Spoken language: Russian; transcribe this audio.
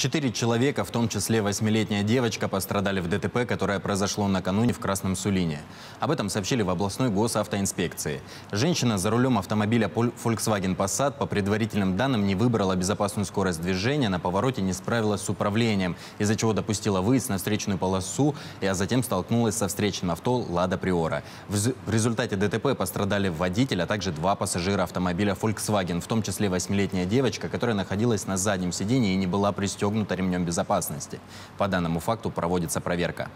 Четыре человека, в том числе восьмилетняя девочка, пострадали в ДТП, которое произошло накануне в Красном Сулине. Об этом сообщили в областной госавтоинспекции. Женщина за рулем автомобиля Volkswagen Passat по предварительным данным не выбрала безопасную скорость движения, на повороте не справилась с управлением, из-за чего допустила выезд на встречную полосу, а затем столкнулась со встречным авто «Лада Приора». В, зу- в результате ДТП пострадали водитель, а также два пассажира автомобиля Volkswagen, в том числе восьмилетняя девочка, которая находилась на заднем сидении и не была пристегнута ремнем безопасности. По данному факту проводится проверка.